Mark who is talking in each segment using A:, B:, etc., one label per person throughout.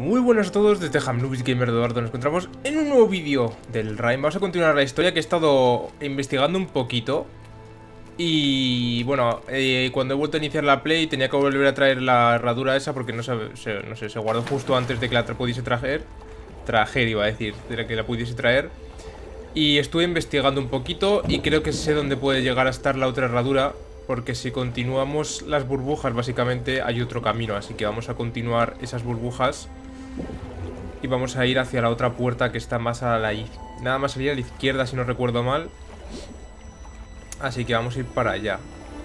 A: Muy buenas a todos, desde Hamnubis Gamer Eduardo nos encontramos en un nuevo vídeo del Rime. Vamos a continuar la historia que he estado investigando un poquito. Y bueno, eh, cuando he vuelto a iniciar la play tenía que volver a traer la herradura esa porque no, se, no sé, se guardó justo antes de que la pudiese traer. Trajer iba a decir, de que la pudiese traer. Y estuve investigando un poquito y creo que sé dónde puede llegar a estar la otra herradura porque si continuamos las burbujas básicamente hay otro camino, así que vamos a continuar esas burbujas y vamos a ir hacia la otra puerta que está más a la Nada más salir a la izquierda si no recuerdo mal. Así que vamos a ir para allá.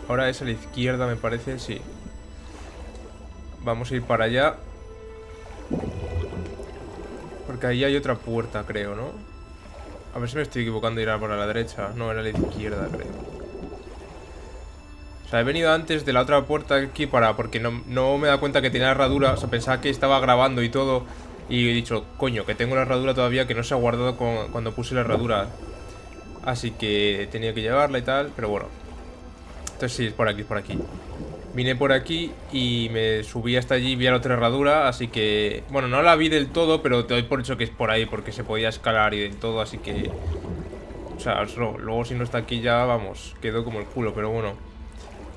A: Ahora es a la izquierda me parece, sí. Vamos a ir para allá. Porque ahí hay otra puerta, creo, ¿no? A ver si me estoy equivocando ir a por la derecha. No, era a la izquierda, creo he venido antes de la otra puerta aquí para... Porque no, no me da cuenta que tenía herradura O sea, pensaba que estaba grabando y todo y he dicho, coño, que tengo la herradura todavía que no se ha guardado cuando puse la herradura. Así que tenía que llevarla y tal, pero bueno. Entonces sí, es por aquí, es por aquí. Vine por aquí y me subí hasta allí y vi la otra herradura, así que... Bueno, no la vi del todo, pero te doy por hecho que es por ahí, porque se podía escalar y del todo, así que... O sea, luego si no está aquí ya, vamos, quedó como el culo, pero bueno...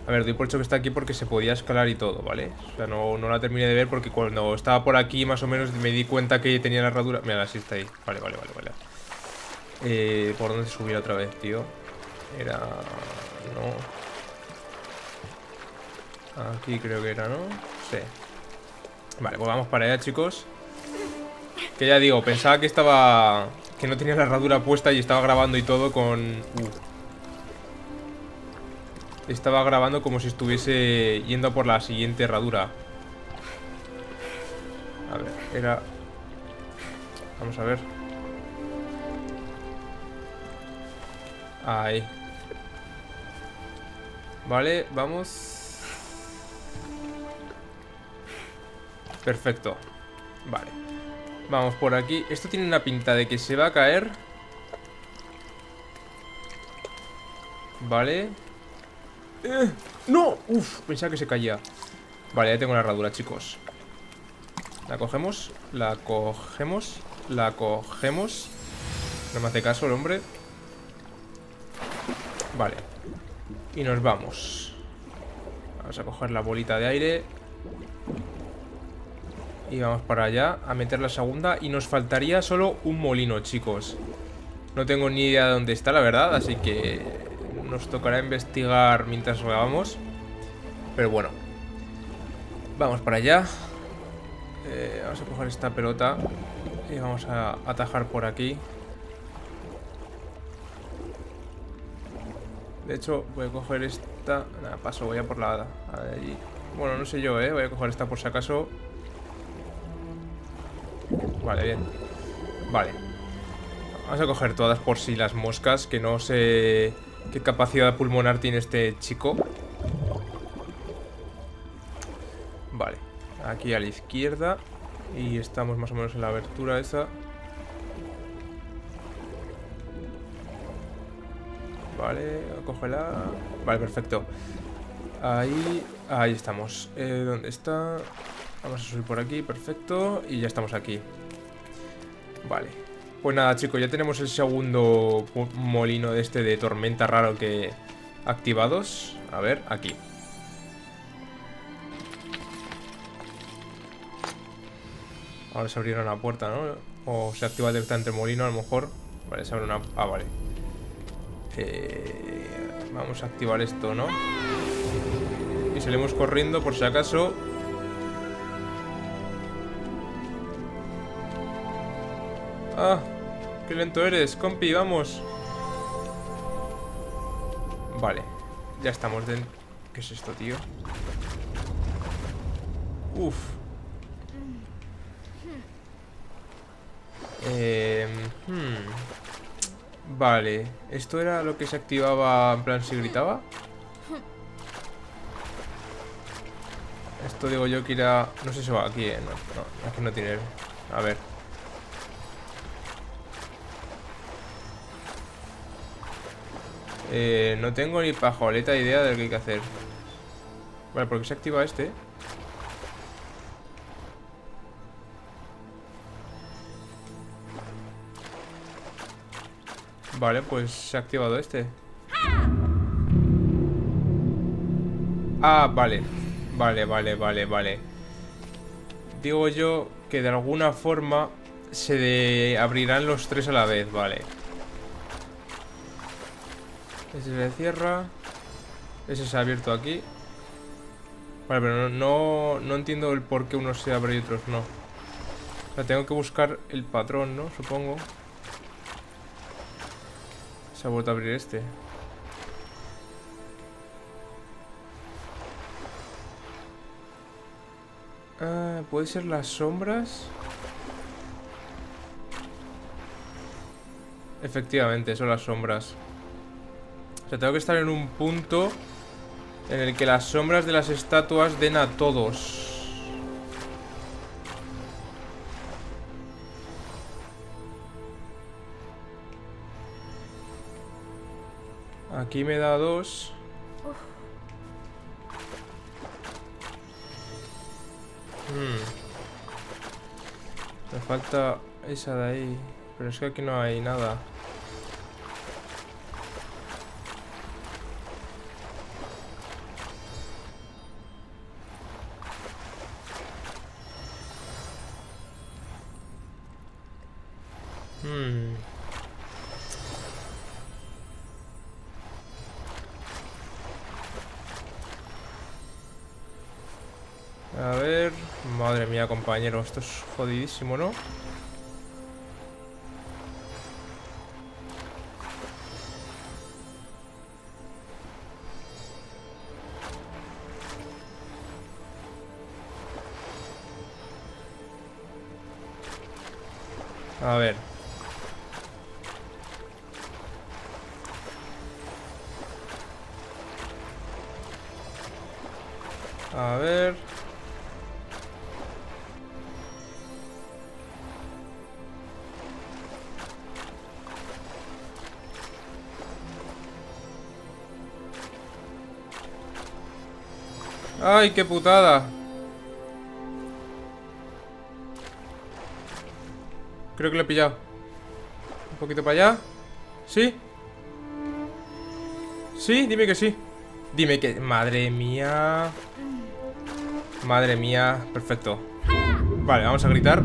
A: A ver, doy por hecho que está aquí porque se podía escalar y todo, ¿vale? O sea, no, no la terminé de ver porque cuando estaba por aquí más o menos me di cuenta que tenía la herradura... Mira, sí está ahí. Vale, vale, vale, vale. Eh, ¿Por dónde subir otra vez, tío? Era... No... Aquí creo que era, ¿no? Sí. Vale, pues vamos para allá, chicos. Que ya digo, pensaba que estaba... Que no tenía la herradura puesta y estaba grabando y todo con... Uh. Estaba grabando como si estuviese yendo por la siguiente herradura. A ver, era... Vamos a ver. Ahí. Vale, vamos. Perfecto. Vale. Vamos por aquí. Esto tiene una pinta de que se va a caer. Vale. Eh, ¡No! Uf, pensaba que se caía. Vale, ya tengo la herradura, chicos. La cogemos La cogemos La cogemos No me hace caso el hombre. Vale. Y nos vamos. Vamos a coger la bolita de aire. Y vamos para allá A meter la segunda. Y nos faltaría solo un molino, chicos. No tengo ni idea de dónde está, la verdad Así que nos tocará investigar mientras grabamos. Pero bueno. Vamos para allá. Eh, vamos a coger esta pelota. Y vamos a atajar por aquí. De hecho, voy a coger esta... Nada, paso, voy a por la... Allí. Bueno, no sé yo, ¿eh? Voy a coger esta por si acaso. Vale, bien. Vale. Vamos a coger todas por si las moscas, que no se... ¿Qué capacidad pulmonar tiene este chico? Vale, aquí a la izquierda. Y estamos más o menos en la abertura esa. Vale, cógela Vale, perfecto. Ahí, ahí estamos. Eh, ¿Dónde está? Vamos a subir por aquí, perfecto. Y ya estamos aquí. Vale pues nada, chicos, ya tenemos el segundo molino de este de tormenta raro que activados. A ver, aquí. Ahora se abrieron la puerta, ¿no? O se activa directamente el molino, a lo mejor. Vale, se abre una... Ah, vale. Eh, vamos a activar esto, ¿no? Y salimos corriendo por si acaso Ah, qué lento eres, compi, vamos Vale, ya estamos dentro ¿Qué es esto, tío? Uf eh, Vale ¿Esto era lo que se activaba en plan si gritaba? Esto digo yo que irá... No sé si va aquí, ¿eh? No, aquí no tiene... A ver Eh, no tengo ni pajoleta idea de lo que hay que hacer. Vale, ¿por qué se activa este? ¿eh? Vale, pues se ha activado este. Ah, vale. Vale, vale, vale, vale. Digo yo que de alguna forma se abrirán los tres a la vez, vale. Ese se cierra. Ese se ha abierto aquí. Vale, pero no, no, entiendo el por qué unos se abren y otros no. O sea, tengo que buscar el patrón, ¿no? Supongo. Se ha vuelto a abrir este. Ah, ¿Puede ser las sombras? Efectivamente, son las sombras. O sea, tengo que estar en un punto en el que las sombras de las estatuas den a todos. Aquí me da dos. Hmm. Me falta esa de ahí. Pero es que aquí no hay nada. Compañero. Esto es jodidísimo, ¿no? ¡Ay, qué putada! Creo que lo he pillado. Un poquito para allá. ¿Sí? ¿Sí? Dime que sí. Dime que... Madre mía. Madre mía. Perfecto. Vale, vamos a gritar.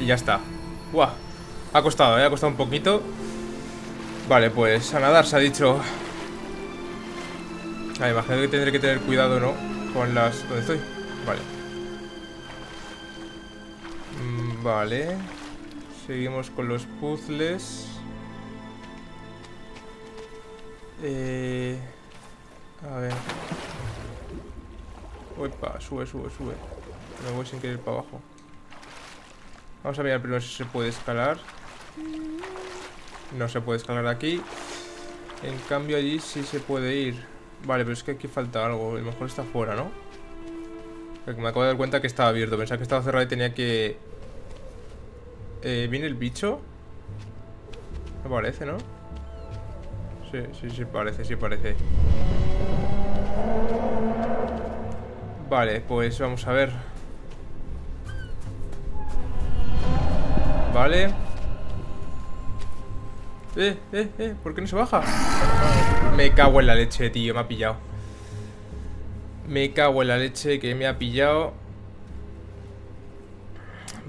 A: Y ya está. Buah. Ha costado, ¿eh? Ha costado un poquito. Vale, pues a nadar se ha dicho Ah, imagino que tendré que tener cuidado, ¿no? Con las... ¿Dónde estoy? Vale Vale. Seguimos con los puzzles. Eh, a ver. Uepa, sube, sube, sube. Me voy sin querer para abajo. Vamos a mirar primero si se puede escalar. No se puede escalar aquí. En cambio allí sí se puede ir. Vale, pero es que aquí falta algo. A lo mejor está fuera, ¿no? Me acabo de dar cuenta que estaba abierto. Pensaba que estaba cerrado y tenía que eh, ¿Viene el bicho? No parece, ¿no? Sí, sí, sí parece, sí parece Vale, pues vamos a ver Vale Eh, eh, eh, ¿por qué no se baja? Me cago en la leche, tío, me ha pillado. Me cago en la leche que me ha pillado.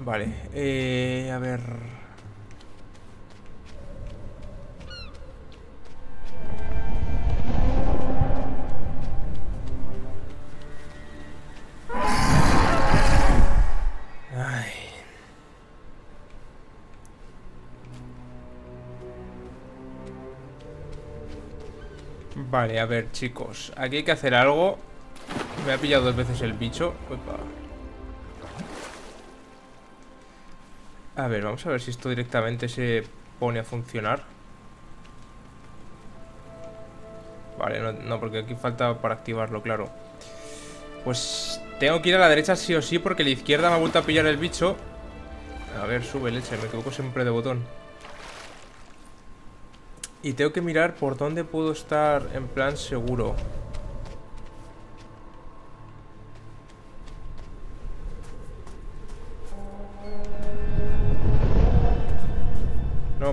A: Vale, eh, a ver... Vale, a ver, chicos. Aquí hay que hacer algo. Me ha pillado dos veces el bicho. A ver, vamos a ver si esto directamente se pone a funcionar. Vale, no, porque aquí falta para activarlo, claro. Pues tengo que ir a la derecha sí o sí porque la izquierda me ha vuelto a pillar el bicho. A ver, sube leche, me equivoco siempre de botón. Y tengo que mirar por dónde puedo estar en plan seguro.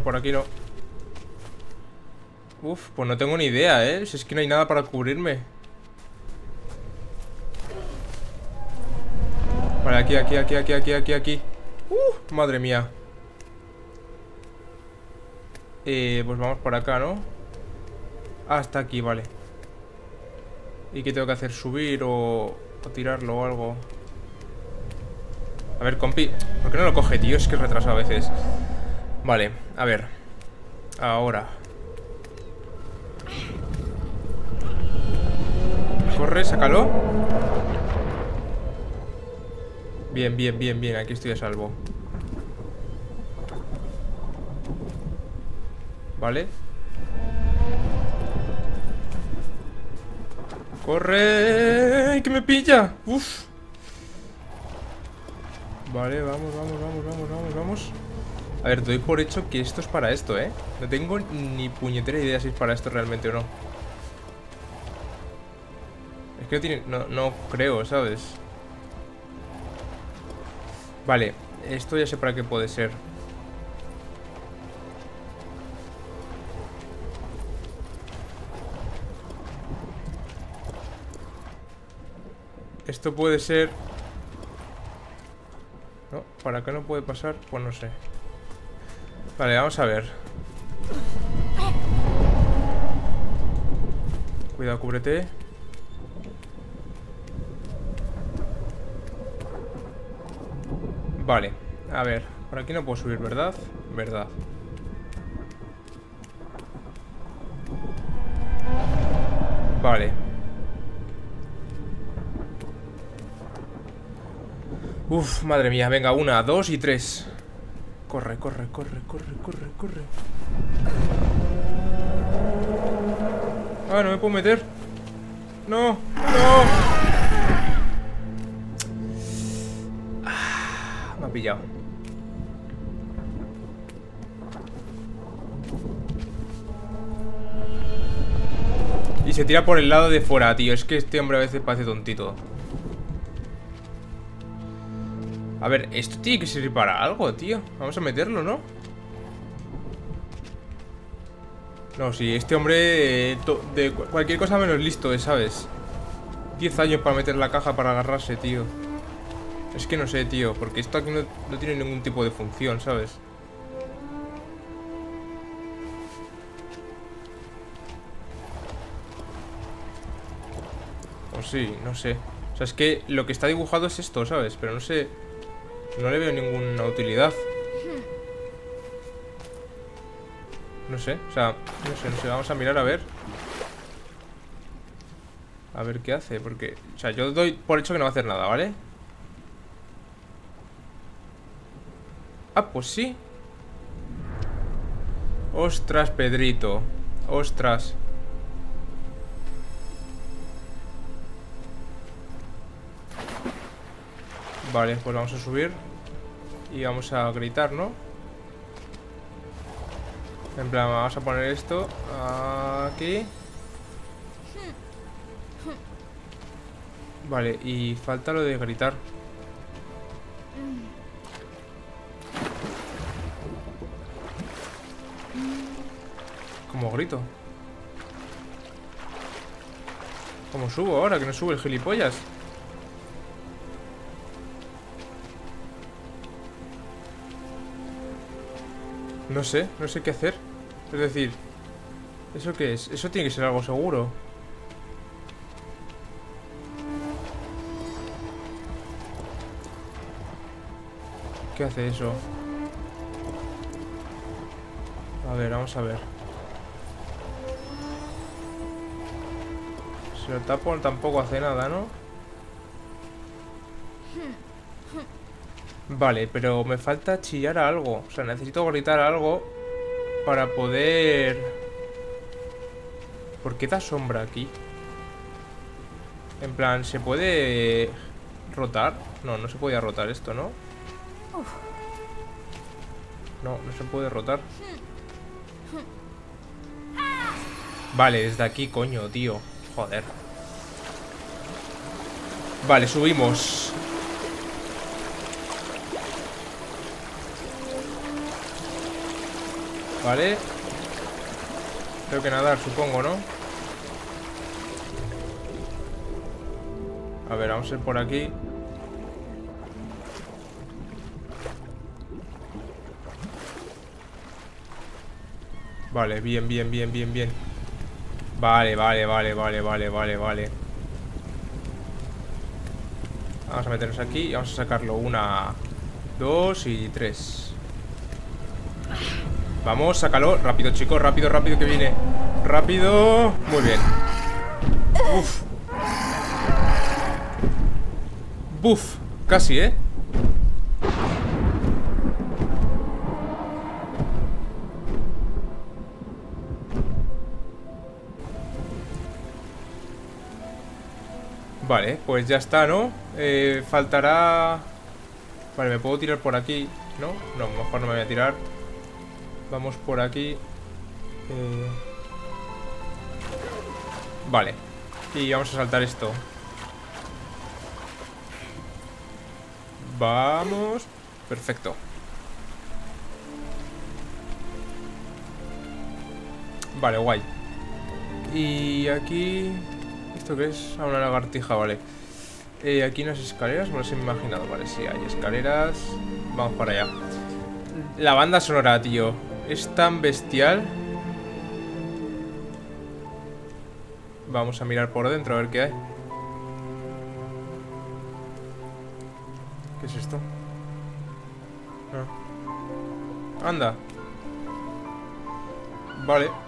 A: por aquí no. Uf, pues no tengo ni idea, ¿eh? Es que no hay nada para cubrirme. Vale, aquí, aquí, aquí, aquí, aquí, aquí, aquí. Uh, madre mía. Eh, pues vamos por acá, ¿no? Hasta aquí, vale. ¿Y qué tengo que hacer? ¿Subir o, o tirarlo o algo? A ver, compi ¿Por qué no lo coge, tío? Es que retrasa a veces Vale, a ver Ahora Corre, sácalo Bien, bien, bien, bien Aquí estoy a salvo Vale ¡Corre! ¡Que me pilla! ¡Uf! Vale, vamos, vamos, vamos, vamos, vamos, vamos A ver, doy por hecho que esto es para esto, ¿eh? No tengo ni puñetera idea si es para esto realmente o no Es que no tiene... No, no creo, ¿sabes? Vale, esto ya sé para qué puede ser Esto puede ser ¿Para qué no puede pasar? Pues no sé. Vale, vamos a ver. Cuidado, cúbrete. Vale, a ver. Por aquí no puedo subir, ¿verdad? Verdad. Vale Uf, madre mía, venga, una, dos y tres. Corre, corre, corre, corre, corre, corre. Ah, no me puedo meter. No, no. Ah, Me ha pillado. Y se tira por el lado de fuera, tío. Es que este hombre a veces parece tontito A ver, esto tiene que servir para algo, tío Vamos a meterlo, ¿no? No, sí, este hombre eh, de cualquier cosa menos listo, ¿sabes? 10 años para meter la caja para agarrarse, tío Es que no sé, tío Porque esto aquí no, no tiene ningún tipo de función, ¿sabes? O sí, no sé O sea, es que lo que está dibujado es esto, ¿sabes? Pero no sé no le veo ninguna utilidad. No sé, o sea, no sé, no sé, vamos a mirar a ver. A ver qué hace, porque... O sea, yo doy por hecho que no va a hacer nada, ¿vale? Ah, pues sí Ostras, Pedrito Ostras Vale, pues vamos a subir Y vamos a gritar, ¿no? En plan, vamos a poner esto Aquí Vale, y falta lo de gritar Como grito ¿Cómo subo ahora? Que no sube el gilipollas No sé, no sé qué hacer Es decir ¿Eso qué es? Eso tiene que ser algo seguro ¿Qué hace eso? A ver, vamos a ver Si lo tapo tampoco hace nada, ¿no? Vale, pero me falta chillar algo. O sea, necesito gritar algo Para poder... ¿Por qué da sombra aquí? En plan, ¿se puede rotar? No, no se puede rotar esto, ¿no? No, no se puede rotar. Vale, desde aquí, coño, tío. Joder. Vale, subimos Vale. Tengo que nadar, supongo, ¿no? A ver, vamos a ir por aquí. Vale, bien, bien, bien, bien, bien. Vale, vale, vale, vale, vale, vale, vale. Vamos a meternos aquí y vamos a sacarlo. Una, dos y tres. Vamos, sácalo. Rápido, chicos, rápido, rápido que viene. Rápido. Muy bien. Uf. Buf. Casi, ¿eh? Vale, pues ya está, ¿no? Eh, faltará... Vale, me puedo tirar por aquí, ¿no? No, mejor no me voy a tirar Vamos por aquí. Eh... Vale. Y vamos a saltar esto. Vamos. Perfecto. Vale, guay. Y aquí... ¿Esto qué es? Ah, una lagartija, vale. Eh, Aquí unas escaleras, me lo he imaginado. Vale, sí, hay escaleras. Vamos para allá. La banda sonora, tío Es tan bestial Vamos a mirar por dentro a ver qué hay ¿Qué es esto? Ah. Anda Vale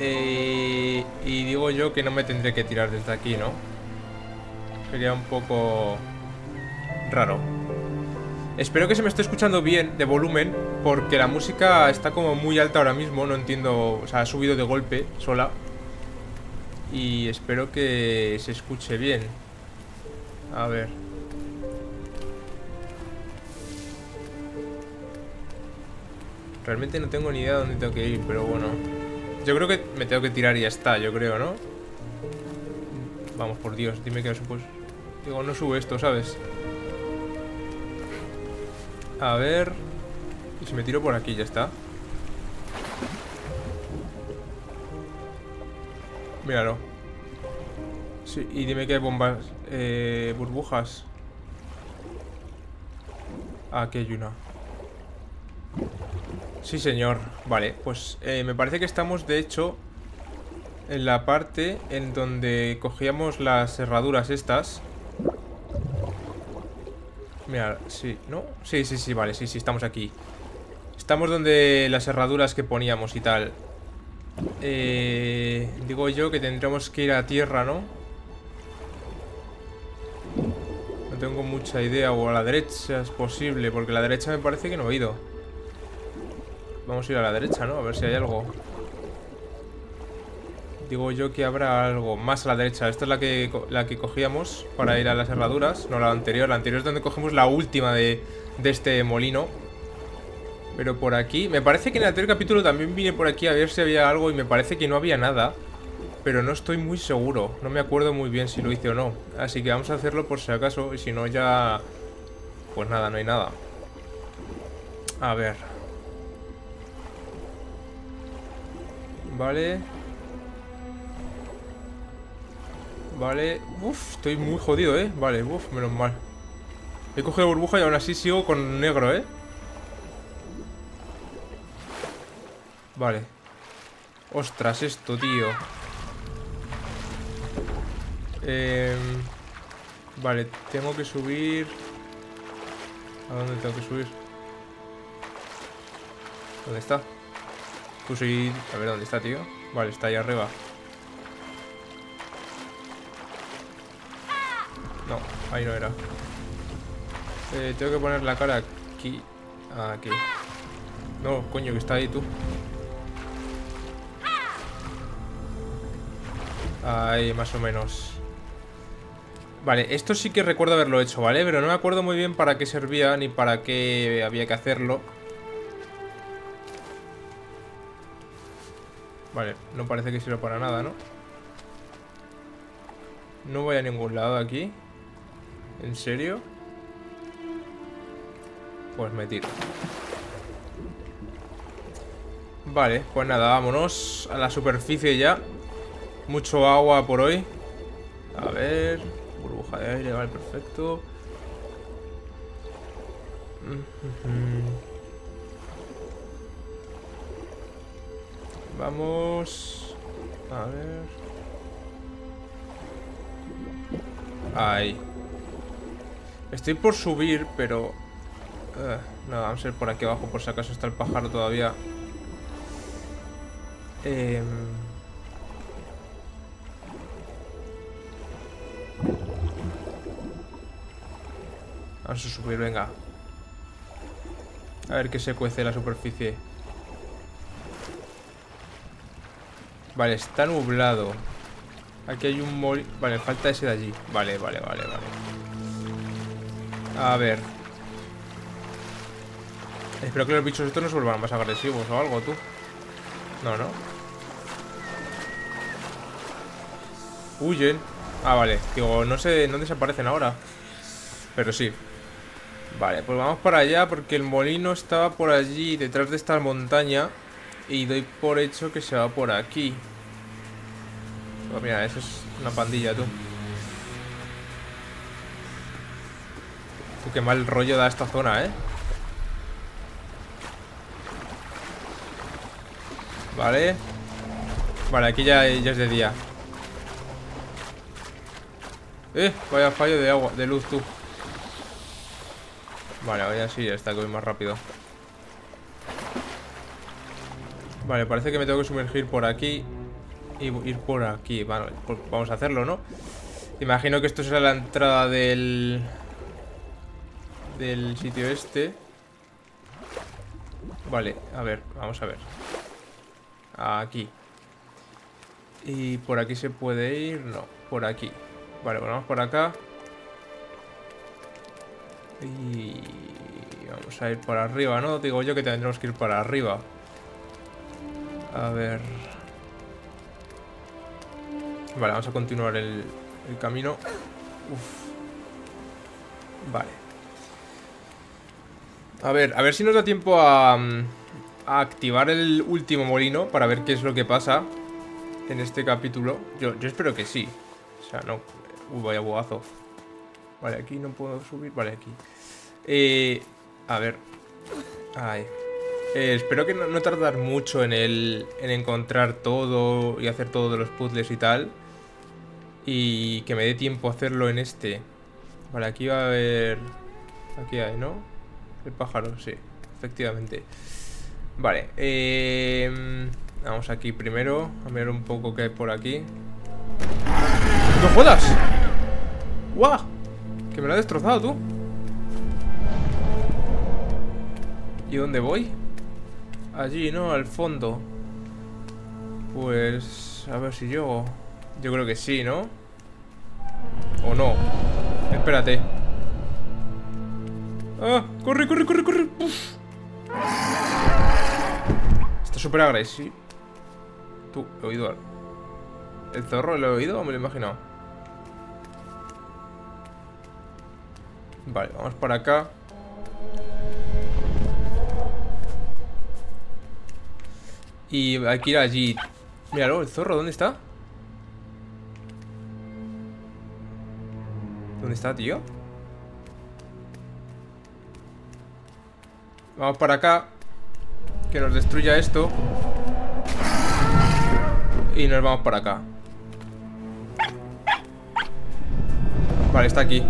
A: eh, y digo yo que no me tendré que tirar desde aquí, ¿no? Sería un poco raro. Espero que se me esté escuchando bien de volumen, porque la música está como muy alta ahora mismo, no entiendo, o sea, ha subido de golpe sola. Y espero que se escuche bien. A ver. Realmente no tengo ni idea de dónde tengo que ir, pero bueno. Yo creo que me tengo que tirar y ya está, yo creo, ¿no? Vamos, por Dios, dime que no pues Digo, no sube esto, ¿sabes? A ver... Y si me tiro por aquí, ya está. Míralo. Sí, y dime que hay bombas eh, Burbujas. Aquí hay una. Sí, señor. Vale, pues eh, me parece que estamos, de hecho, en la parte en donde cogíamos las herraduras estas. Mira, sí, ¿no? Sí, sí, sí, vale, sí, sí, estamos aquí. Estamos donde las herraduras que poníamos y tal. Eh, digo yo que tendremos que ir a tierra, ¿no? No tengo mucha idea. O a la derecha es posible, porque a la derecha me parece que no he ido. Vamos a ir a la derecha, ¿no? A ver si hay algo. Digo yo que habrá algo más a la derecha. Esta es la que, la que cogíamos para ir a las herraduras. No la anterior. La anterior es donde cogemos la última de, de este molino. Pero por aquí... Me parece que en el anterior capítulo también vine por aquí a ver si había algo y me parece que no había nada. Pero no estoy muy seguro. No me acuerdo muy bien si lo hice o no. Así que vamos a hacerlo por si acaso. Y si no ya... Pues nada, no hay nada. A ver... Vale Vale Uf, estoy muy jodido, eh. Vale, uf, menos mal. He cogido burbuja y aún así sigo con negro, eh. Vale. Ostras, esto, tío. Eh... Vale, tengo que subir. ¿A dónde tengo que subir? ¿Dónde está? Pues ir... A ver, ¿dónde está, tío? Vale, está ahí arriba No, ahí no era. Eh, Tengo que poner la cara aquí. Aquí. No, coño, que está ahí tú. Ahí, más o menos. Vale, esto sí que recuerdo haberlo hecho, ¿vale? Pero no me acuerdo muy bien para qué servía Ni para qué había que hacerlo. Vale, no parece que sirva para nada, ¿no? No voy a ningún lado aquí ¿En serio? Pues me tiro Vale, pues nada, vámonos a la superficie ya. Mucho agua por hoy. A ver, burbuja de aire, vale, perfecto. Vamos. A ver. Ahí. Estoy por subir, pero... Uh, nada, vamos a ir por aquí abajo por si acaso está el pájaro todavía. Eh... Vamos a subir, venga. A ver qué se cuece la superficie. Vale, está nublado. Aquí hay un mol... Vale, falta ese de allí. Vale, vale, vale, vale. A ver. Espero que los bichos estos no vuelvan más agresivos o algo, tú. No, no. Huyen. Ah, vale. Digo, no sé dónde desaparecen ahora. Pero sí. Vale, pues vamos para allá porque el molino estaba por allí, detrás de esta montaña. Y doy por hecho que se va por aquí. Oh, mira, eso es una pandilla, tú. Qué mal rollo da esta zona, ¿eh? Vale. Vale, aquí ya, ya es de día. Eh, vaya fallo de agua, de luz, tú. Vale, ahora sí, ya está, que voy más rápido. Vale, parece que me tengo que sumergir por aquí Y ir por aquí Vale, pues vamos a hacerlo, ¿no? Imagino que esto será la entrada del... Del sitio este Vale, a ver, vamos a ver Aquí Y por aquí se puede ir No, por aquí Vale, bueno, vamos por acá Y... Vamos a ir por arriba, ¿no? Digo yo que tendremos que ir para arriba a ver... Vale, vamos a continuar el, camino. Uf. Vale. A ver, a ver si nos da tiempo a, a activar el último molino para ver qué es lo que pasa en este capítulo. Yo, yo espero que sí. O sea, no... Uy, vaya boazo. Vale, aquí no puedo subir. Vale, aquí. Eh, a ver. Ahí. Eh, espero que no, tardar mucho en, el, en encontrar todo y hacer todos los puzzles y tal. Y que me dé tiempo a hacerlo en este. Vale, aquí va a haber... Aquí hay, ¿no? El pájaro, sí, efectivamente. Vale, eh... Vamos aquí primero a ver un poco qué hay por aquí. ¡No jodas! ¡Guau! Que me lo ha destrozado tú. ¿Y dónde voy? Allí, ¿no? Al fondo. Pues... A ver si yo... Yo creo que sí, ¿no? ¿O no? Espérate. ¡Ah! ¡Corre, corre, corre, corre! Está súper agresivo. Tú, he oído ¿El zorro lo he oído o me lo he imaginado? Vale, vamos para acá Y hay que ir allí Míralo, el zorro, ¿dónde está? ¿Dónde está, tío? Vamos para acá Que nos destruya esto Y nos vamos para acá Vale, está aquí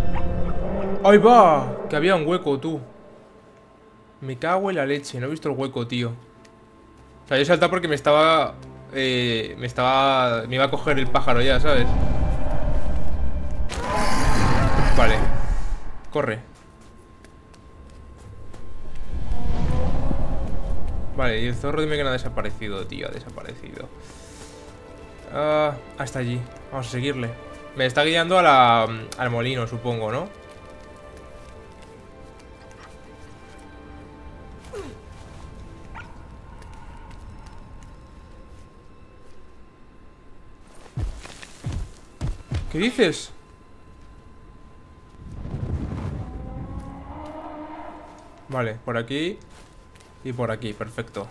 A: ¡Ahí va! Que había un hueco, tú Me cago en la leche No he visto el hueco, tío o sea, yo he saltado porque me estaba... Eh, me estaba... Me iba a coger el pájaro ya, ¿sabes? Vale. Corre. Vale, y el zorro dime que no ha desaparecido, tío. Ha desaparecido. Ah, hasta allí. Vamos a seguirle. Me está guiando a la, al molino, supongo, ¿no? ¿Qué dices? Vale, por aquí Y por aquí, perfecto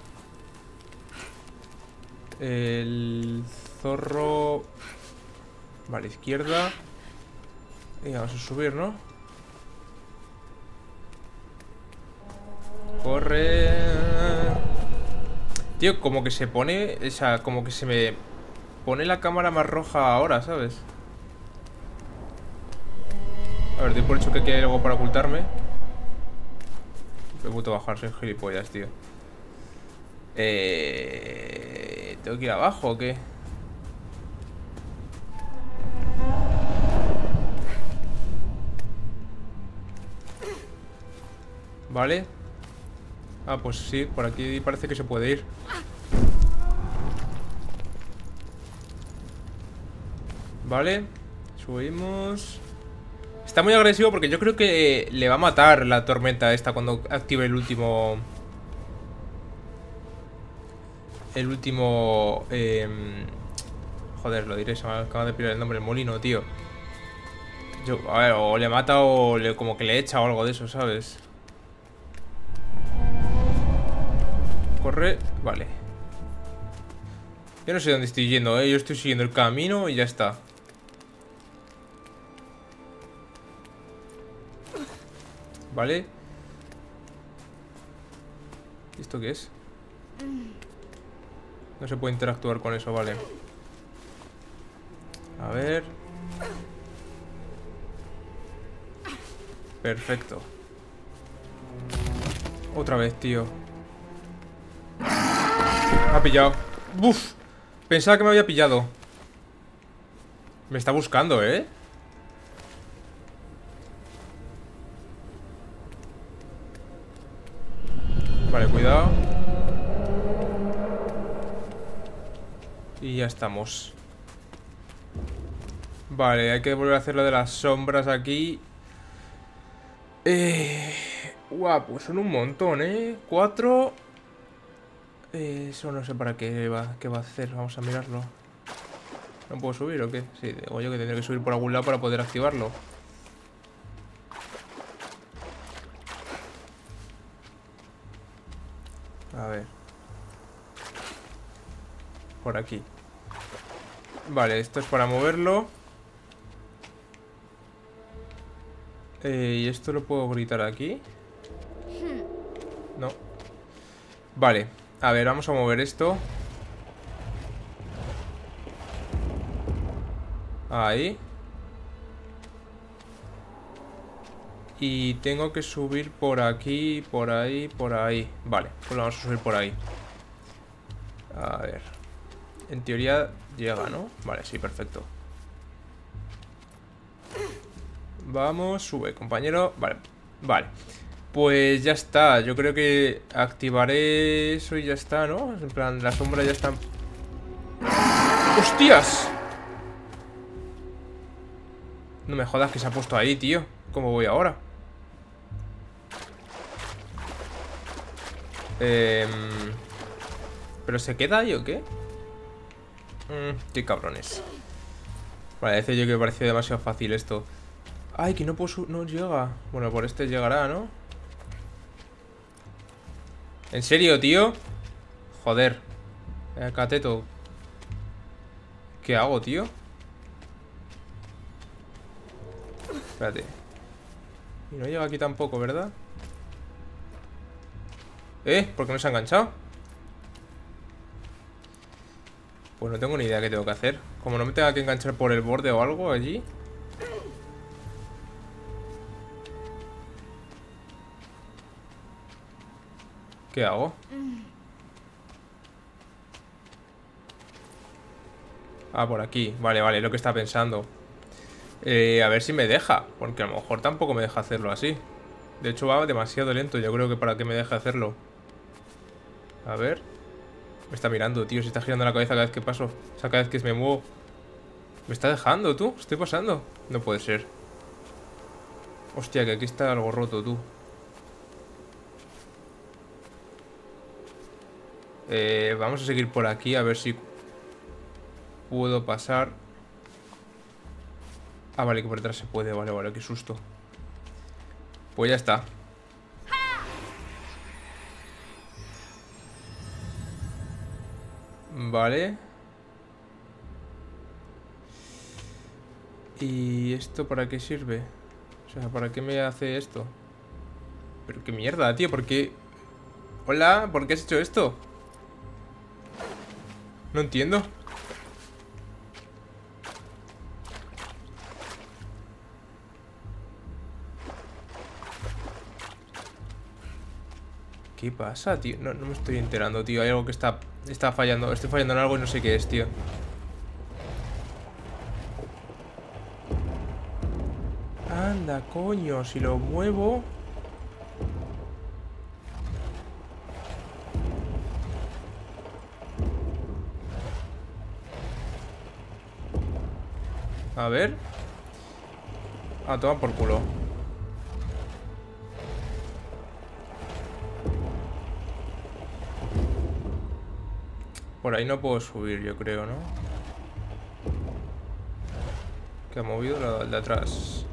A: El zorro... Vale, izquierda. Y vamos a subir, ¿no? Corre. Tío, como que se pone... O sea, como que se me pone la cámara más roja ahora, ¿sabes? A ver, doy por hecho que aquí hay algo para ocultarme. Me puto bajar, soy gilipollas, tío. Eh... ¿Tengo que ir abajo o qué? Vale Ah, pues sí, por aquí parece que se puede ir Vale Subimos Está muy agresivo porque yo creo que le va a matar la tormenta esta cuando active el último... El último... Em, joder, lo diré, se acaba de pillar el nombre, el molino, tío. Yo, a ver, o le mata o le, como que le echa o algo de eso, ¿sabes? Corre, vale. Yo no sé dónde estoy yendo, ¿eh? Yo estoy siguiendo el camino y ya está. ¿Vale? ¿Esto qué es? No se puede interactuar con eso, vale. A ver. Perfecto. Otra vez, tío. Ha pillado. Uf Pensaba que me había pillado. Me está buscando, ¿eh? Estamos Vale, hay que volver a hacer lo de las sombras aquí eh... Guau, pues son un montón, ¿eh? Cuatro Eso no sé para qué va, qué va a hacer Vamos a mirarlo ¿No puedo subir o qué? Sí, digo yo que tendré que subir por algún lado para poder activarlo A ver. Por aquí. Vale, esto es para moverlo. Eh, ¿Y esto lo puedo gritar aquí? No. Vale. A ver, vamos a mover esto. Ahí. Y tengo que subir por aquí, por ahí, por ahí Vale, pues vamos a subir por ahí A ver En teoría llega, ¿no? Vale, sí, perfecto Vamos, sube, compañero Vale, vale Pues ya está, yo creo que activaré eso y ya está, ¿no? En plan, la sombra ya está ¡Hostias! No me jodas que se ha puesto ahí, tío ¿Cómo voy ahora? Eh, ¿Pero se queda ahí o qué? Mm, qué cabrones Vale, decía yo que parecía demasiado fácil esto Ay, que no puedo No llega Bueno, por este llegará, ¿no? ¿En serio, tío? Joder eh, Cateto ¿Qué hago, tío? Espérate Y no llega aquí tampoco, ¿verdad? ¿Eh? ¿Por qué no se ha enganchado? Pues no tengo ni idea qué tengo que hacer. Como no me tenga que enganchar por el borde o algo allí. ¿Qué hago? Ah, por aquí. Vale, vale, lo que está pensando. Eh, A ver si me deja Porque a lo mejor tampoco me deja hacerlo así. De hecho va demasiado lento Yo creo que para que me deje hacerlo. A ver Me está mirando, tío Se está girando la cabeza cada vez que paso O sea, cada vez que me muevo. Me está dejando, tú Estoy pasando No puede ser. Hostia, que aquí está algo roto, tú. Eh, Vamos a seguir por aquí A ver si Puedo pasar. Ah, vale, que por detrás se puede Vale, vale, qué susto. Pues ya está Vale. ¿Y esto para qué sirve? O sea, ¿para qué me hace esto? Pero qué mierda, tío, ¿por qué? Hola, ¿por qué has hecho esto? No entiendo ¿Qué pasa, tío? No, no me estoy enterando, tío Hay algo que está, está fallando Estoy fallando en algo y no sé qué es, tío Anda, coño, si lo muevo... A ver. A tomar por culo. Por ahí no puedo subir, yo creo, ¿no? Que ha movido la de atrás.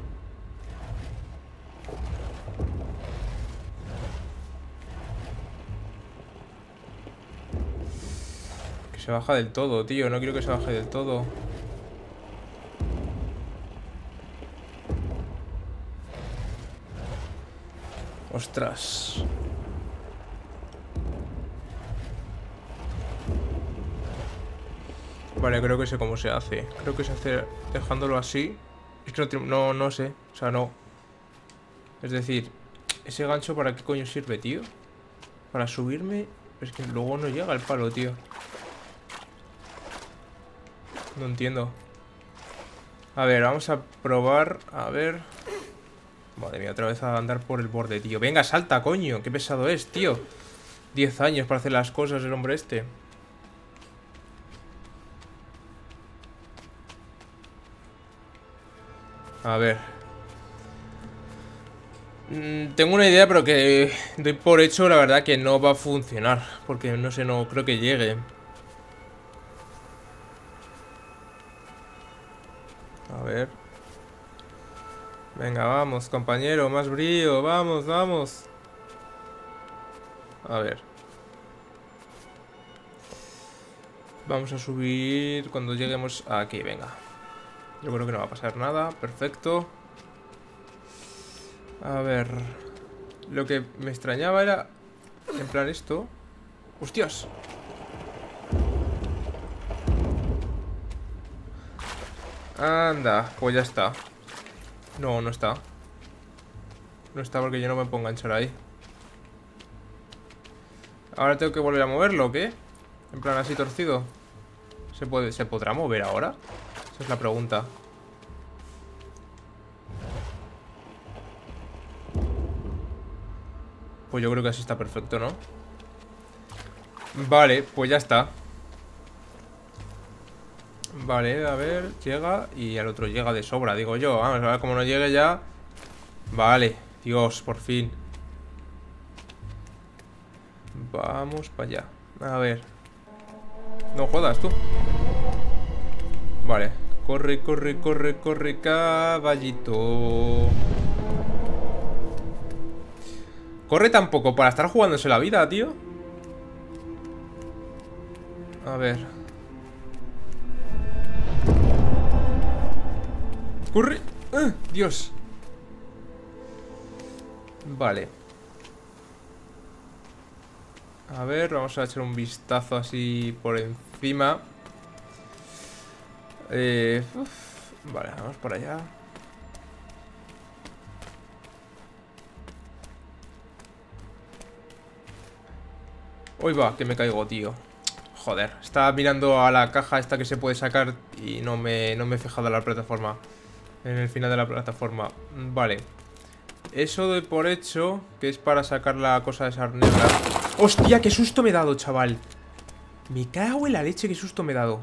A: se baja del todo, tío. No quiero que se baje del todo. Ostras. Vale, creo que sé cómo se hace. Creo que se hace dejándolo así. Es que no, no, no sé. O sea, no. Es decir, ese gancho para qué coño sirve, tío. Para subirme. Es que luego no llega el palo, tío. No entiendo. A ver, vamos a probar. A ver. Madre mía, otra vez a andar por el borde, tío. Venga, salta, coño. Qué pesado es, tío. Diez años para hacer las cosas el hombre este. A ver. Mm, tengo una idea, pero que doy por hecho, la verdad, que no va a funcionar. Porque no sé, no creo que llegue. A ver. Venga, vamos, compañero, más brillo, vamos, vamos. A ver. Vamos a subir cuando lleguemos aquí, venga. Yo creo que no va a pasar nada, perfecto. A ver. Lo que me extrañaba era... En plan esto... ¡Hostias! Anda, pues ya está No, no está No está porque yo no me a enganchar ahí Ahora tengo que volver a moverlo, ¿o qué? En plan así torcido ¿Se, puede, ¿Se podrá mover ahora? Esa es la pregunta Pues yo creo que así está perfecto, ¿no? Vale, pues ya está Vale, a ver, llega y el otro llega de sobra, digo yo. Vamos a ver cómo no llegue ya. Vale, Dios, por fin. Vamos para allá. A ver. No jodas tú. Vale. Corre, corre, corre, corre, caballito. Corre tampoco para estar jugándose la vida, tío. A ver. ¡Corre! ¡Ah! ¡Dios! Vale A ver, vamos a echar un vistazo así por encima eh, Vale, vamos por allá Uy va, que me caigo, tío Joder, estaba mirando a la caja esta que se puede sacar Y no me, no me he fijado en la plataforma en el final de la plataforma. Vale. Eso doy por hecho que es para sacar la cosa de esa negra. ¡Hostia! ¡Qué susto me he dado, chaval! Me cago en la leche, qué susto me he dado.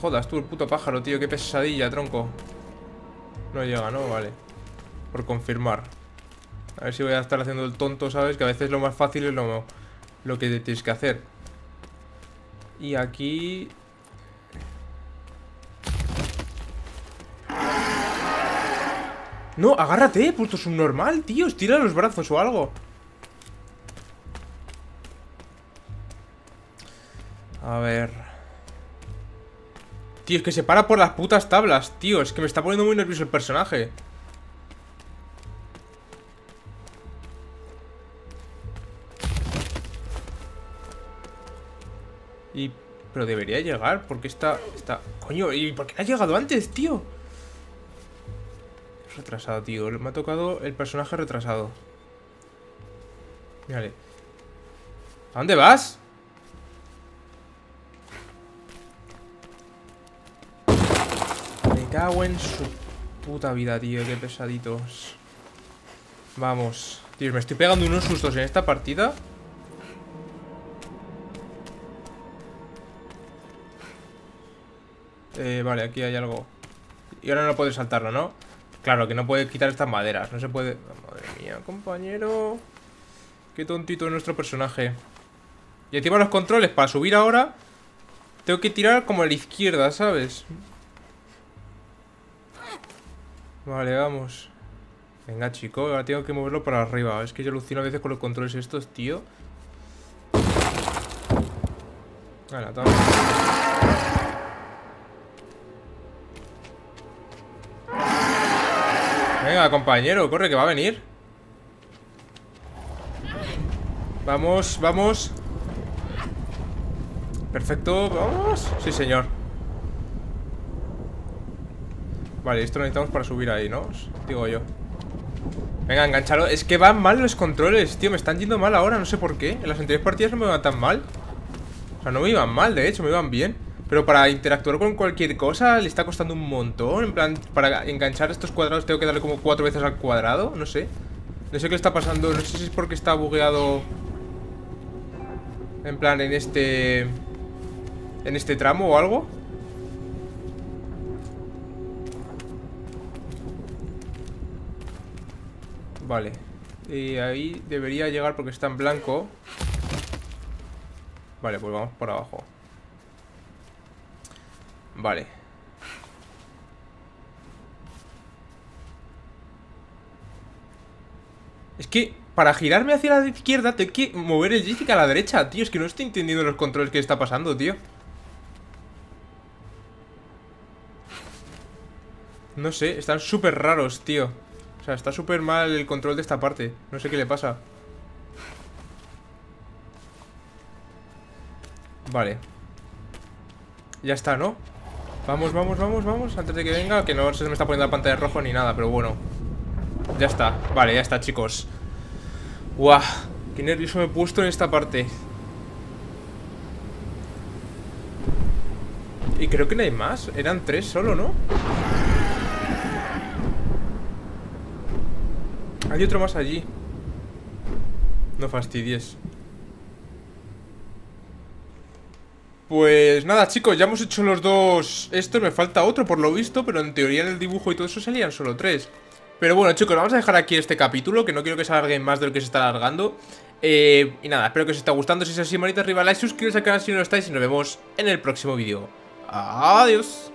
A: Jodas, tú, el puto pájaro, tío. Qué pesadilla, tronco. No llega, ¿no? Vale. Por confirmar. A ver si voy a estar haciendo el tonto, ¿sabes? Que a veces lo más fácil es lo, lo que tienes que hacer. Y aquí... No, agárrate, puto subnormal, tío Estira los brazos o algo A ver Tío, es que se para por las putas tablas, tío Es que me está poniendo muy nervioso el personaje Y... Pero debería llegar, porque está... está... Coño, ¿y por qué no ha llegado antes, tío? Retrasado, tío Me ha tocado el personaje retrasado Mírale ¿A dónde vas? Cago en su puta vida, tío Qué pesaditos. Vamos Tío, me estoy pegando unos sustos en esta partida. Eh, vale, aquí hay algo. Y ahora no puede saltarlo, ¿no? Claro, que no puede quitar estas maderas No se puede... Madre mía, compañero. Qué tontito es nuestro personaje. Y encima los controles Para subir ahora Tengo que tirar como a la izquierda, ¿sabes? Vale, vamos. Venga, chico, ahora tengo que moverlo para arriba. Es que yo alucino a veces con los controles estos, tío. Venga, compañero, corre que va a venir. Vamos, vamos. Perfecto, vamos. Sí, señor Vale, esto lo necesitamos para subir ahí, ¿no? Digo yo Venga, enganchalo Es que van mal los controles, tío Me están yendo mal ahora, no sé por qué En las anteriores partidas no me iban tan mal O sea, no me iban mal, de hecho, me iban bien pero para interactuar con cualquier cosa le está costando un montón. En plan, para enganchar estos cuadrados tengo que darle como cuatro veces al cuadrado. No sé. No sé qué está pasando. No sé si es porque está bugueado. En plan, en este... En este tramo o algo. Vale. Y ahí debería llegar porque está en blanco. Vale, pues vamos por abajo. Vale. Es que para girarme hacia la izquierda tengo que mover el joystick a la derecha, tío. Es que no estoy entendiendo los controles que está pasando, tío. No sé, están súper raros, tío. O sea, está súper mal el control de esta parte. No sé qué le pasa. Vale. Ya está, ¿no? Vamos, vamos, vamos, vamos Antes de que venga, que no se me está poniendo la pantalla rojo ni nada Pero bueno Ya está, vale, ya está, chicos Guau, qué nervioso me he puesto en esta parte Y creo que no hay más Eran tres solo, ¿no? Hay otro más allí. No fastidies. Pues nada chicos, ya hemos hecho los dos. Esto me falta otro por lo visto Pero en teoría en el dibujo y todo eso salían solo tres. Pero bueno chicos, vamos a dejar aquí este capítulo Que no quiero que se alargue más de lo que se está alargando. Eh, Y nada, espero que os esté gustando. Si es así, manita arriba, like, suscribiros al canal si no lo estáis Y nos vemos en el próximo vídeo. Adiós